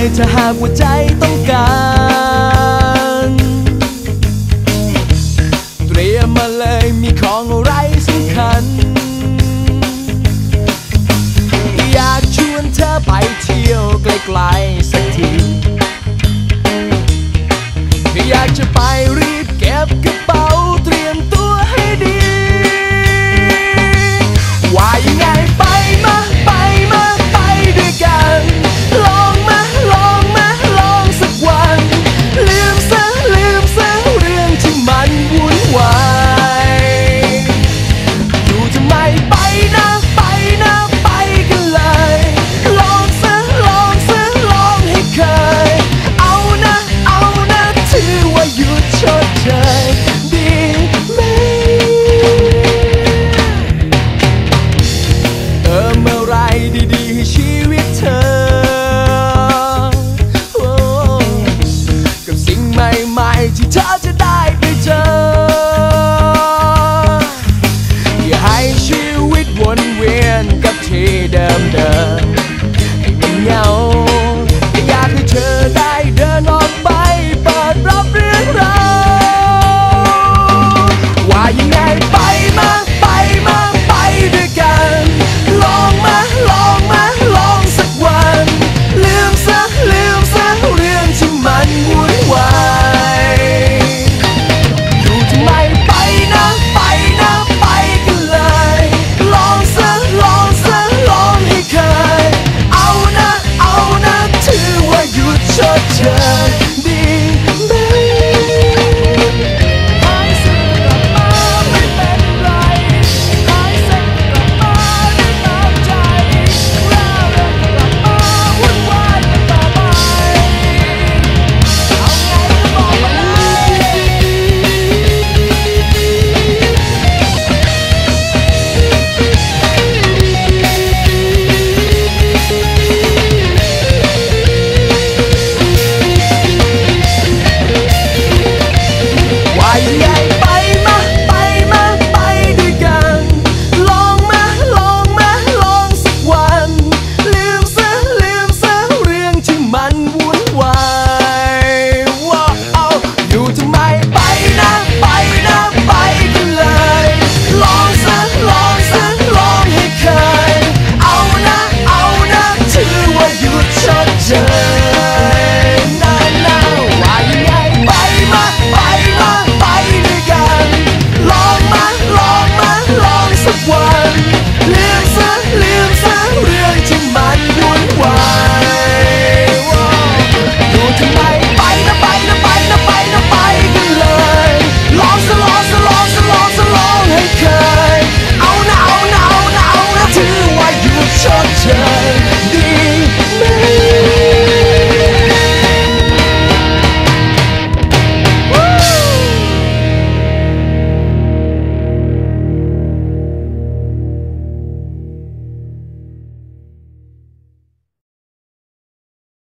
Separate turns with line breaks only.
เลยถ้าหากว่าใจต้องการ เตรียมมาเลยมีของอะไรสำคัญ อยากชวนเธอไปเที่ยวไกลๆสักที